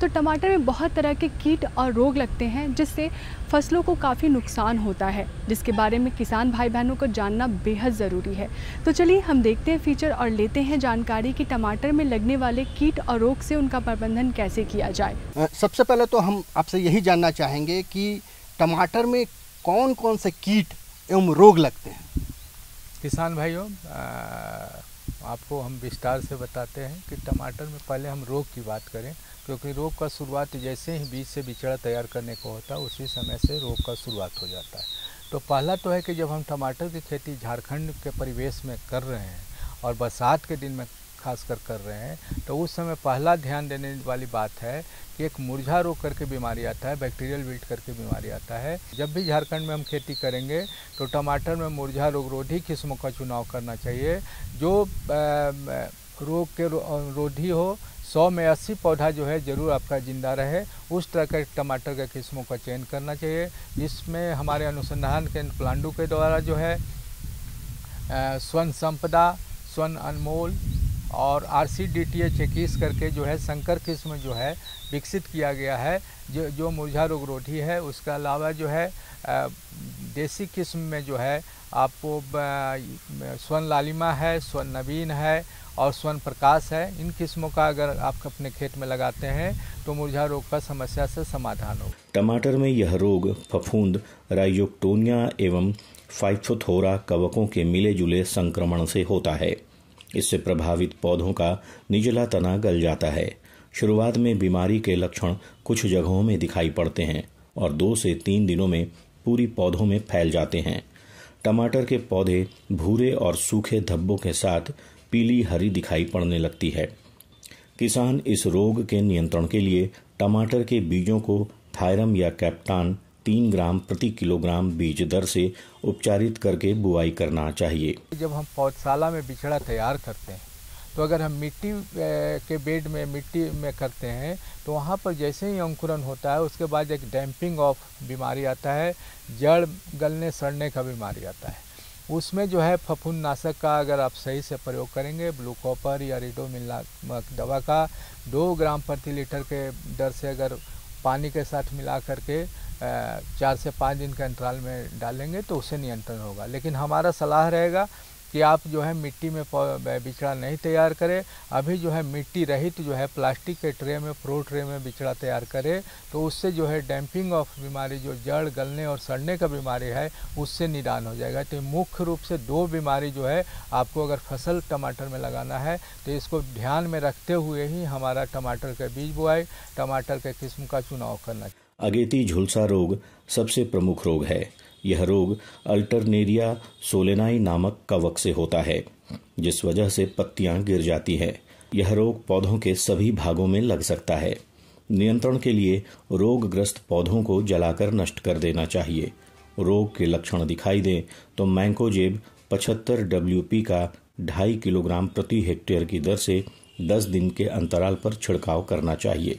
तो टमाटर में बहुत तरह के कीट और रोग लगते हैं जिससे फ़सलों को काफ़ी नुकसान होता है। जिसके बारे में किसान भाई बहनों को जानना बेहद ज़रूरी है। तो चलिए हम देखते हैं फीचर और लेते हैं जानकारी कि टमाटर में लगने वाले कीट और रोग से उनका प्रबंधन कैसे किया जाए। सबसे पहले तो हम आपसे यही जानना चाहेंगे कि टमाटर में कौन कौन से कीट एवं रोग लगते हैं? किसान भाइयों आपको हम विस्तार से बताते हैं कि टमाटर में पहले हम रोग की बात करें, क्योंकि रोग का शुरुआत जैसे ही बीज से बिचड़ा तैयार करने को होता है, उसी समय से रोग का शुरुआत हो जाता है। तो पहला तो है कि जब हम टमाटर की खेती झारखंड के परिवेश में कर रहे हैं और बरसात के दिन में खास कर कर रहे हैं। तो उस समय पहला ध्यान देने वाली बात है कि एक मुरझा रोग करके बीमारी आता है, बैक्टीरियल विल्ट करके बीमारी आता है। जब भी झारखंड में हम खेती करेंगे तो टमाटर में मुरझा रोग रोधी किस्मों का चुनाव करना चाहिए। जो रोग के रोधी हो, सौ में अस्सी पौधा जो है, ज़रूर आपका ज़िंदा रहे। उस तरह के टमाटर के किस्मों का चयन करना चाहिए, जिसमें हमारे अनुसंधान केंद्र प्लांडू के द्वारा जो है स्वर्ण संपदा, स्वर्ण अनमोल और R C D T H इक्कीस करके जो है संकर किस्म जो है विकसित किया गया है, जो जो मुरझा रोग रोधी है, उसके अलावा जो है देसी किस्म में जो है आपको स्वर्ण लालिमा है स्वर्ण नवीन है और स्वर्ण प्रकाश है, इन किस्मों का अगर आप अपने खेत में लगाते हैं तो मुरझा रोग का समस्या से समाधान हो टमाटर में यह रोग फफूंद, राइजोक्टोनिया एवं फाइथोथोरा कवकों के मिले जुले संक्रमण से होता है। इससे प्रभावित पौधों का निचला तना गल जाता है। शुरुआत में बीमारी के लक्षण कुछ जगहों में दिखाई पड़ते हैं और दो से तीन दिनों में पूरी पौधों में फैल जाते हैं। टमाटर के पौधे भूरे और सूखे धब्बों के साथ पीली हरी दिखाई पड़ने लगती है। किसान इस रोग के नियंत्रण के लिए टमाटर के बीजों को थायरम या कैप्टान तीन ग्राम प्रति किलोग्राम बीज दर से उपचारित करके बुआई करना चाहिए। जब हम पौधशाला में बिछड़ा तैयार करते हैं तो अगर हम मिट्टी के बेड में, मिट्टी में करते हैं तो वहाँ पर जैसे ही अंकुरन होता है, उसके बाद एक डैम्पिंग ऑफ़ बीमारी आता है, जड़ गलने, सड़ने का बीमारी आता है। उसमें जो है फफूंद नाशक का अगर आप सही से प्रयोग करेंगे, ब्लू कॉपर या रिडोमिल दवा का, दो ग्राम प्रति लीटर के दर से अगर पानी के साथ मिला करके चार से पाँच दिन के अंतराल में डालेंगे तो उससे नियंत्रण होगा। लेकिन हमारा सलाह रहेगा कि आप जो है मिट्टी में बिछड़ा नहीं तैयार करें। अभी जो है मिट्टी रहित तो जो है प्लास्टिक के ट्रे में प्रो ट्रे में बिछड़ा तैयार करें तो उससे जो है डैम्पिंग ऑफ़ बीमारी जो जड़, गलने और सड़ने का बीमारी है, उससे निदान हो जाएगा। तो मुख्य रूप से दो बीमारी जो है आपको अगर फ़सल टमाटर में लगाना है तो इसको ध्यान में रखते हुए ही हमारा टमाटर के बीज बुआई टमाटर के किस्म का चुनाव करना। चाहिए अगेती झुलसा रोग सबसे प्रमुख रोग है। यह रोग अल्टरनेरिया सोलेनाई नामक कवक से होता है, जिस वजह से पत्तियाँ गिर जाती है। यह रोग पौधों के सभी भागों में लग सकता है। नियंत्रण के लिए रोगग्रस्त पौधों को जलाकर नष्ट कर देना चाहिए। रोग के लक्षण दिखाई दें तो मैंकोजेब 75 डब्ल्यू का ढाई किलोग्राम प्रति हेक्टेयर की दर से 10 दिन के अंतराल पर छिड़काव करना चाहिए।